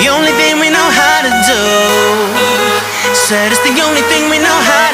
the only thing we know how to do. Said it's the only thing we know how to do.